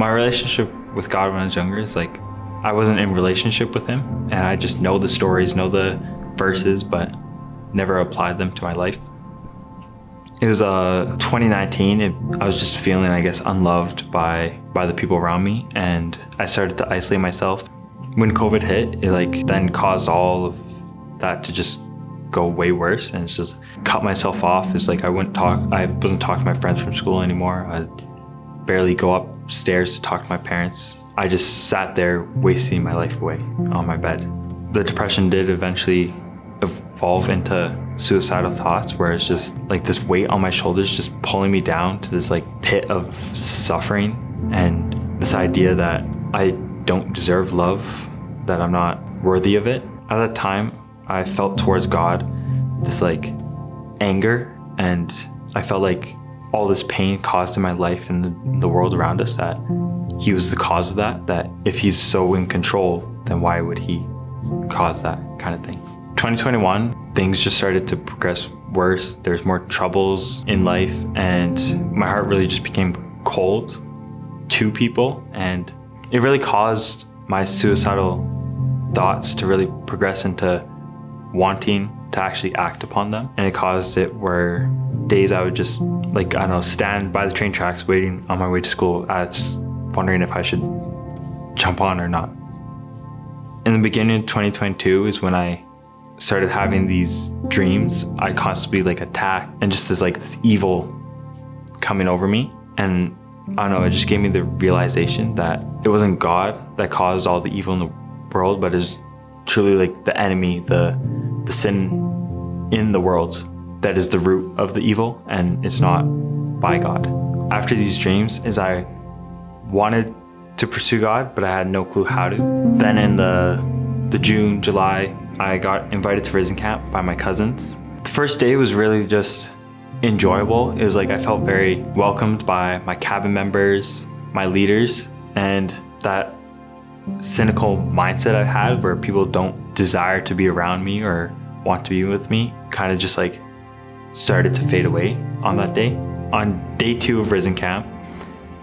My relationship with God when I was younger is like I wasn't in relationship with him and I just know the stories, know the verses, but never applied them to my life. It was uh 2019. It, I was just feeling, I guess, unloved by by the people around me, and I started to isolate myself. When COVID hit, it like then caused all of that to just go way worse, and it's just cut myself off. It's like I wouldn't talk. I wasn't talking to my friends from school anymore. I barely go upstairs to talk to my parents. I just sat there wasting my life away on my bed. The depression did eventually evolve into suicidal thoughts where it's just like this weight on my shoulders just pulling me down to this like pit of suffering and this idea that I don't deserve love, that I'm not worthy of it. At that time, I felt towards God this like anger and I felt like all this pain caused in my life and the, world around us that he was the cause of that that if he's so in control then why would he cause that kind of thing 2021, things just started to progress worse. There's more troubles in life, and my heart really just became cold to people. And it really caused my suicidal thoughts to really progress into wanting to actually act upon them. And it caused it where days I would just, like, I don't know, stand by the train tracks waiting on my way to school. I was wondering if I should jump on or not. In the beginning of 2022 is when I started having these dreams, I'd constantly like attack and just this like this evil coming over me. And I don't know, it just gave me the realization that it wasn't God that caused all the evil in the world, but is truly like the enemy, the the sin in the world that is the root of the evil and it's not by God. After these dreams is I wanted to pursue God, but I had no clue how to. Then in the the June, July I got invited to Risen Camp by my cousins. The first day was really just enjoyable. It was like I felt very welcomed by my cabin members, my leaders, and that cynical mindset I had where people don't desire to be around me or want to be with me kind of just like started to fade away on that day. On day two of Risen Camp,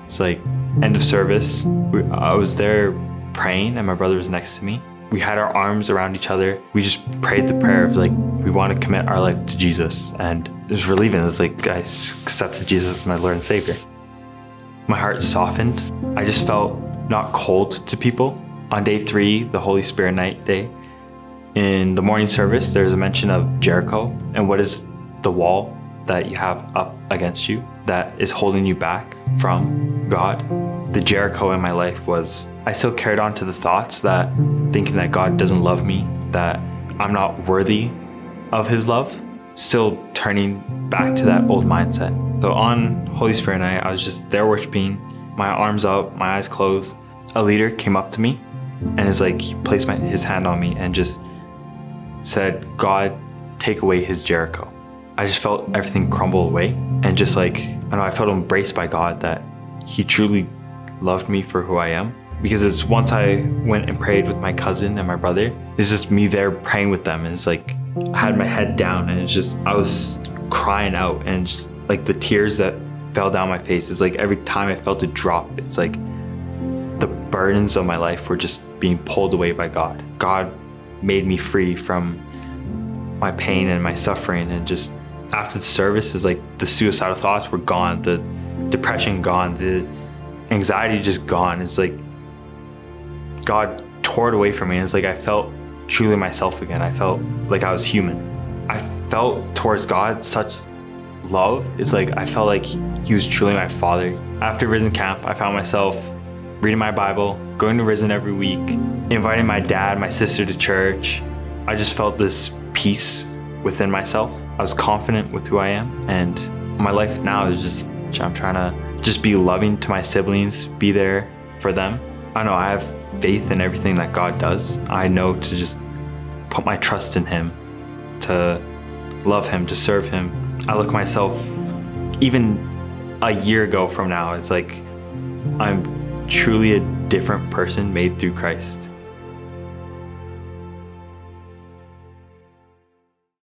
it's like end of service. I was there praying and my brother was next to me we had our arms around each other. We just prayed the prayer of like, we want to commit our life to Jesus. And it was relieving. It was like, I accepted Jesus as my Lord and Savior. My heart softened. I just felt not cold to people. On day three, the Holy Spirit night day, in the morning service, there's a mention of Jericho and what is the wall that you have up against you that is holding you back from God. The Jericho in my life was I still carried on to the thoughts that thinking that God doesn't love me, that I'm not worthy of his love, still turning back to that old mindset. So on Holy Spirit night, I was just there worshiping, my arms up, my eyes closed. A leader came up to me and is like, he placed my, his hand on me and just said, God, take away his Jericho. I just felt everything crumble away and just like, I know, I felt embraced by God that he truly loved me for who I am because it's once I went and prayed with my cousin and my brother, it's just me there praying with them. And it's like I had my head down and it's just, I was crying out and just like the tears that fell down my face. It's like every time I felt it drop, it's like the burdens of my life were just being pulled away by God. God made me free from my pain and my suffering and just after the service is like the suicidal thoughts were gone, the depression gone, the anxiety just gone. It's like God tore it away from me. It's like I felt truly myself again. I felt like I was human. I felt towards God such love. It's like I felt like He was truly my father. After Risen Camp, I found myself reading my Bible, going to Risen every week, inviting my dad, my sister to church. I just felt this peace within myself. I was confident with who I am, and my life now is just I'm trying to just be loving to my siblings, be there for them. I know I have faith in everything that God does. I know to just put my trust in Him, to love Him, to serve Him. I look myself, even a year ago from now, it's like I'm truly a different person made through Christ.